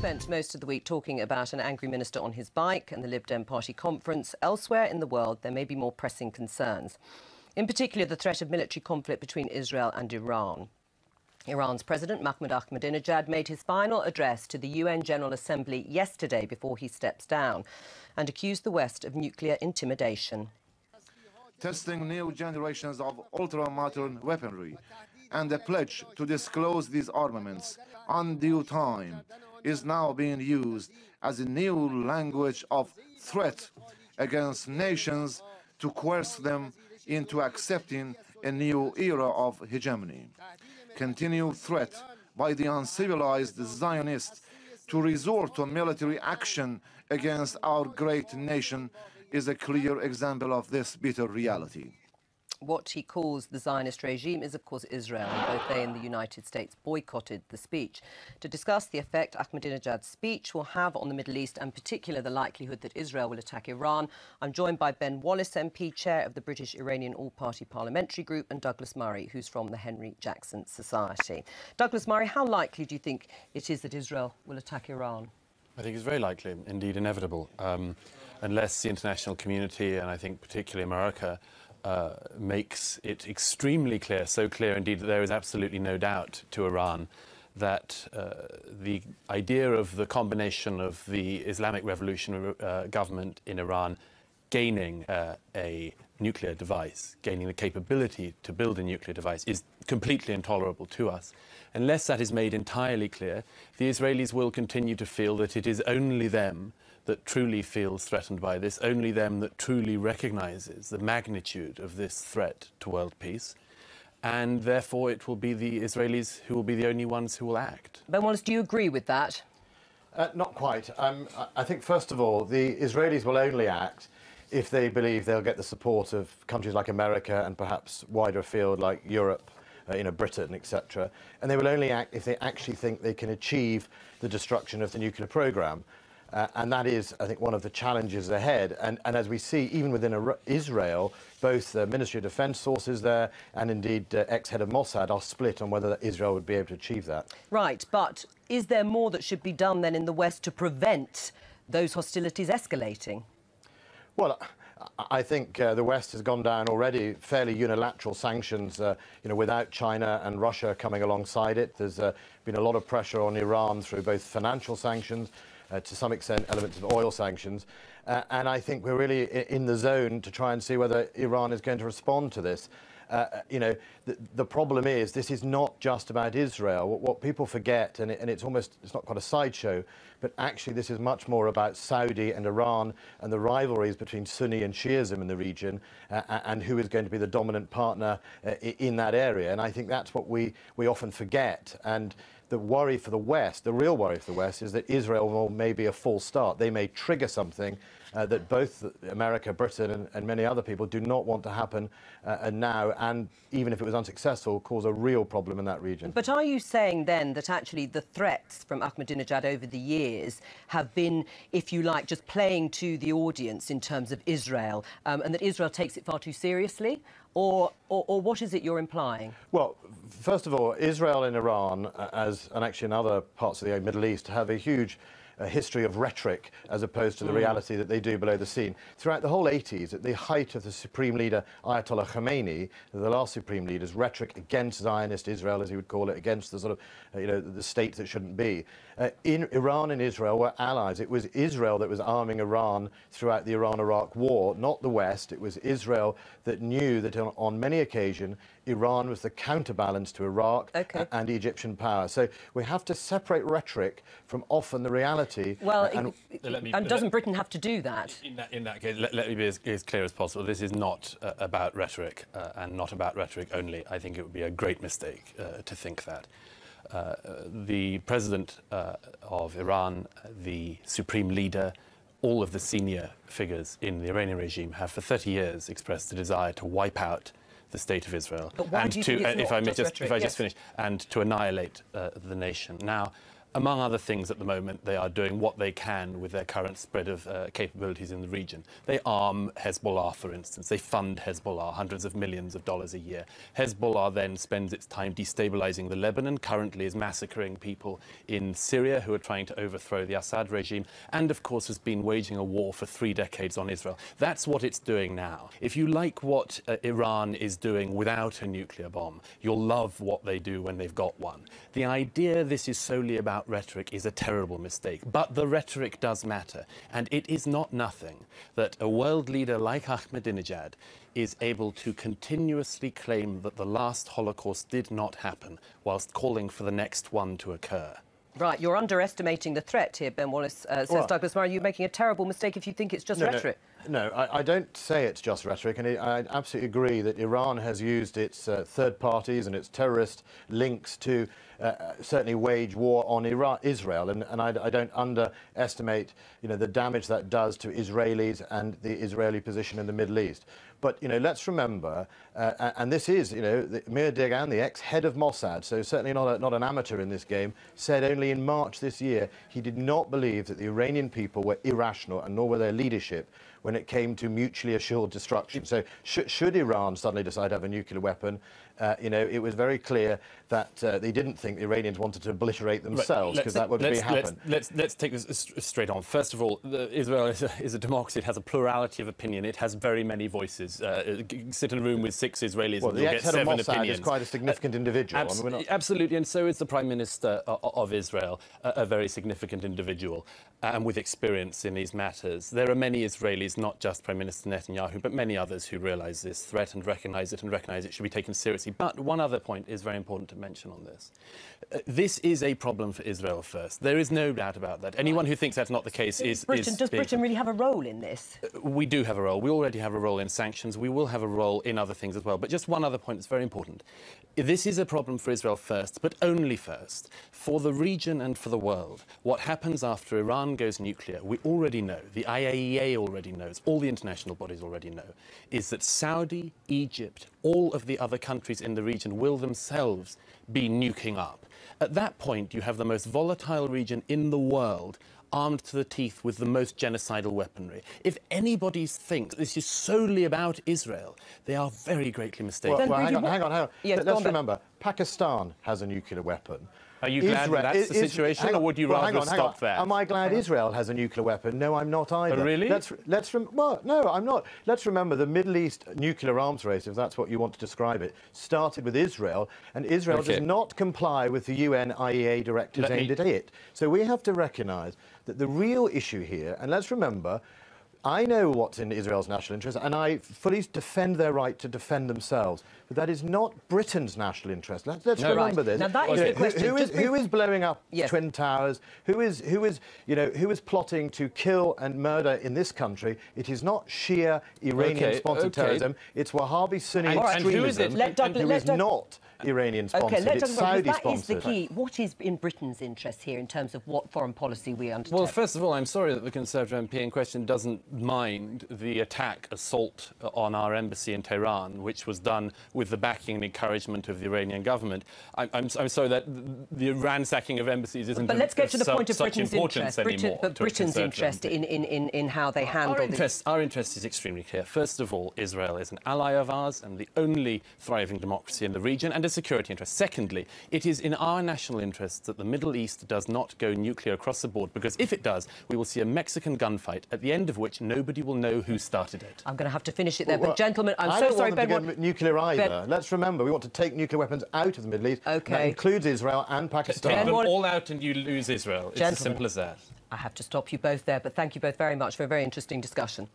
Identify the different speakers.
Speaker 1: spent most of the week talking about an angry minister on his bike and the Lib Dem party conference. Elsewhere in the world, there may be more pressing concerns. In particular, the threat of military conflict between Israel and Iran. Iran's President Mahmoud Ahmadinejad made his final address to the UN General Assembly yesterday before he steps down and accused the West of nuclear intimidation.
Speaker 2: Testing new generations of ultra-modern weaponry and a pledge to disclose these armaments on due time is now being used as a new language of threat against nations to coerce them into accepting a new era of hegemony. Continued threat by the uncivilized Zionists to resort to military action against our great nation is a clear example of this bitter reality
Speaker 1: what he calls the Zionist regime is, of course, Israel. And both they and the United States boycotted the speech. To discuss the effect Ahmadinejad's speech will have on the Middle East, and particularly the likelihood that Israel will attack Iran, I'm joined by Ben Wallace, MP, chair of the British Iranian All Party Parliamentary Group, and Douglas Murray, who's from the Henry Jackson Society. Douglas Murray, how likely do you think it is that Israel will attack Iran?
Speaker 3: I think it's very likely, indeed inevitable, um, unless the international community, and I think particularly America, uh, makes it extremely clear, so clear indeed that there is absolutely no doubt to Iran that uh, the idea of the combination of the Islamic Revolutionary uh, government in Iran gaining uh, a nuclear device, gaining the capability to build a nuclear device, is completely intolerable to us. Unless that is made entirely clear, the Israelis will continue to feel that it is only them that truly feels threatened by this, only them that truly recognizes the magnitude of this threat to world peace. And therefore, it will be the Israelis who will be the only ones who will act.
Speaker 1: Ben Wallace, do you agree with that?
Speaker 4: Uh, not quite. Um, I think, first of all, the Israelis will only act if they believe they'll get the support of countries like America and perhaps wider afield like Europe, uh, you know, Britain, etc. And they will only act if they actually think they can achieve the destruction of the nuclear program. Uh, and that is, I think, one of the challenges ahead. And, and as we see, even within Israel, both the Ministry of Defense sources there and indeed uh, ex-head of Mossad are split on whether Israel would be able to achieve that.
Speaker 1: Right, but is there more that should be done then in the West to prevent those hostilities escalating?
Speaker 4: Well, I think uh, the West has gone down already fairly unilateral sanctions, uh, you know, without China and Russia coming alongside it. There's uh, been a lot of pressure on Iran through both financial sanctions uh, to some extent elements of oil sanctions. Uh, and I think we're really in the zone to try and see whether Iran is going to respond to this. Uh, uh, you know, the, the, problem is this is not just about Israel. What, what people forget, and, it, and, it's almost, it's not quite a sideshow, but actually this is much more about Saudi and Iran and the rivalries between Sunni and Shiism in the region uh, and who is going to be the dominant partner uh, in that area. And I think that's what we, we often forget. And the worry for the West, the real worry for the West, is that Israel may be a false start. They may trigger something uh, that both America, Britain, and, and, many other people do not want to happen uh, and now, and even if it was unsuccessful, cause a real problem in that region.
Speaker 1: But are you saying then that actually the threats from Ahmadinejad over the years have been, if you like, just playing to the audience in terms of Israel, um, and that Israel takes it far too seriously? Or, or, or, what is it you're implying?
Speaker 4: Well, first of all, Israel and Iran, uh, as and actually in other parts of the Middle East, have a huge a history of rhetoric as opposed to the mm. reality that they do below the scene. Throughout the whole 80s, at the height of the supreme leader Ayatollah Khomeini, the last supreme leader's rhetoric against Zionist Israel, as he would call it, against the sort of, uh, you know, the state that shouldn't be. Uh, in Iran and Israel were allies. It was Israel that was arming Iran throughout the Iran-Iraq war, not the West. It was Israel that knew that on, on many occasions Iran was the counterbalance to Iraq okay. and Egyptian power. So we have to separate rhetoric from often the reality.
Speaker 1: Well, and, it, me, and doesn't let, Britain have to do that?
Speaker 3: In that, in that case, let, let me be as, as, clear as possible. This is not uh, about rhetoric uh, and not about rhetoric only. I think it would be a great mistake uh, to think that. Uh, the president uh, of Iran, the supreme leader, all of the senior figures in the Iranian regime have for 30 years expressed a desire to wipe out the state of Israel
Speaker 1: and
Speaker 3: to,
Speaker 1: uh, if I may
Speaker 3: just, if I yes. just finish, and to annihilate uh, the nation. Now, among other things at the moment, they are doing what they can with their current spread of uh, capabilities in the region. They arm Hezbollah, for instance. They fund Hezbollah hundreds of millions of dollars a year. Hezbollah then spends its time destabilizing the Lebanon, currently is massacring people in Syria who are trying to overthrow the Assad regime, and of course has been waging a war for three decades on Israel. That's what it's doing now. If you like what uh, Iran is doing without a nuclear bomb, you'll love what they do when they've got one. The idea this is solely about rhetoric is a terrible mistake, but the rhetoric does matter, and it is not nothing that a world leader like Ahmadinejad is able to continuously claim that the last Holocaust did not happen whilst calling for the next one to occur.
Speaker 1: Right, you're underestimating the threat here, Ben Wallace, uh, says
Speaker 4: Well-
Speaker 1: Douglas Murray. You're making a terrible mistake if you think it's just
Speaker 4: No,
Speaker 1: rhetoric.
Speaker 4: No, no I, I don't say it's just rhetoric, and I absolutely agree that Iran has used its uh, third parties and its terrorist links to uh, certainly wage war on Israel, and, and I, I don't underestimate, you know, the damage that does to Israelis and the Israeli position in the Middle East. But you know, let's remember, uh, and this is, you know, the- Meir Dagan, the ex-head of Mossad, so certainly not a, not an amateur in this game, said only in March this year he did not believe that the Iranian people were irrational, and nor were their leadership when it came to mutually assured destruction. So, sh- should Iran suddenly decide to have a nuclear weapon, uh, you know, it was very clear that uh, they didn't think the Iranians wanted to obliterate themselves because that would be
Speaker 3: let's,
Speaker 4: happen.
Speaker 3: let's, let's, let's take this straight on. First of all, Israel is a, is a democracy. It has a plurality of opinion. It has very many voices. Uh, sit in a room with six Israelis
Speaker 4: well,
Speaker 3: and you'll get seven
Speaker 4: Mossad
Speaker 3: opinions.
Speaker 4: is quite a significant individual.
Speaker 3: Abs-
Speaker 4: I mean, not-
Speaker 3: Absolutely, and so is the Prime Minister o- of Israel, a, a very significant individual and with experience in these matters. There are many Israelis, not just Prime Minister Netanyahu, but many others who realise this threat and recognise it and recognise it should be taken seriously. But one other point is very important to mention on this. Uh, this is a problem for Israel first. There is no doubt about that. Anyone who thinks that's not the case is.
Speaker 1: Britain,
Speaker 3: is
Speaker 1: does
Speaker 3: being-
Speaker 1: Britain really have a role in this?
Speaker 3: we do have a role. We already have a role in sanctions. We will have a role in other things as well. But just one other point that's very important. This is a problem for Israel first, but only first. For the region and for the world, what happens after Iran goes nuclear, we already know, the IAEA already knows, all the international bodies already know, is that Saudi, Egypt, all of the other countries in the region will themselves be nuking up. At that point, you have the most volatile region in the world armed to the teeth with the most genocidal weaponry. If anybody thinks this is solely about Israel, they are very greatly mistaken.
Speaker 4: Well, well, hang, on, hang on, hang on.
Speaker 1: Yes,
Speaker 4: Let-
Speaker 1: go
Speaker 4: Let's
Speaker 1: on, Ben.
Speaker 4: remember, Pakistan has a nuclear weapon.
Speaker 3: Are you glad that that's the
Speaker 4: Is-
Speaker 3: situation,
Speaker 4: hang
Speaker 3: or would you
Speaker 4: well,
Speaker 3: rather
Speaker 4: on,
Speaker 3: stop there?
Speaker 4: Am I glad Israel has a nuclear weapon? No, I'm not either.
Speaker 3: Oh, really?
Speaker 4: Let's let's well, no, I'm not. Let's remember the Middle East nuclear arms race, if that's what you want to describe it, started with Israel, and Israel
Speaker 3: Okay.
Speaker 4: does not comply with the UN IEA directives
Speaker 3: Let me-
Speaker 4: aimed at it. So we have to recognise that the real issue here, and let's remember. I know what's in Israel's national interest, and I fully defend their right to defend themselves. But that is not Britain's national interest. Let's, let's
Speaker 3: No.
Speaker 4: remember
Speaker 1: Right.
Speaker 4: this.
Speaker 1: Now, that is
Speaker 4: You know,
Speaker 1: the
Speaker 4: who-
Speaker 1: question.
Speaker 4: who is-
Speaker 1: Just brief-
Speaker 4: who is blowing up
Speaker 1: Yes.
Speaker 4: twin towers? Who is who is you know who is plotting to kill and murder in this country? It is not Shia Iranian-sponsored
Speaker 3: okay.
Speaker 4: terrorism. It's Wahhabi Sunni
Speaker 3: And- and who
Speaker 4: extremism.
Speaker 3: it?
Speaker 1: Let Doug-
Speaker 4: who
Speaker 1: let
Speaker 4: is
Speaker 1: Doug-
Speaker 4: not Iranian-sponsored.
Speaker 1: Okay, let's
Speaker 4: it's
Speaker 1: talk about because that is the key. What is in Britain's interest here in terms of what foreign policy we undertake?
Speaker 3: Well, first of all, I'm sorry that the Conservative MP in question doesn't mind the attack, assault uh, on our embassy in Tehran, which was done with the backing and encouragement of the Iranian government. I'm, I'm, I'm sorry that the ransacking of embassies isn't
Speaker 1: but let's get to the point of Britain's interest. Britain, but Britain's interest in, in, in, in how they handle
Speaker 3: Our
Speaker 1: this.
Speaker 3: interest, our interest is extremely clear. First of all, Israel is an ally of ours and the only thriving democracy in the region and a security interest. Secondly, it is in our national interest that the Middle East does not go nuclear across the board because if it does, we will see a Mexican gunfight at the end of which nobody will know who started it.
Speaker 1: I'm going to have to finish it there.
Speaker 4: Well,
Speaker 1: but, gentlemen, I'm
Speaker 4: I
Speaker 1: so
Speaker 4: don't
Speaker 1: sorry,
Speaker 4: want
Speaker 1: Ben.
Speaker 4: them to go nuclear either.
Speaker 1: Ben-
Speaker 4: Let's remember, we want to take nuclear weapons out of the Middle East.
Speaker 1: Okay.
Speaker 4: That includes Israel and Pakistan.
Speaker 1: Ben
Speaker 3: them all out and you lose Israel. It's
Speaker 1: Gentlemen.
Speaker 3: as simple as that.
Speaker 1: I have to stop you both there, but thank you both very much for a very interesting discussion.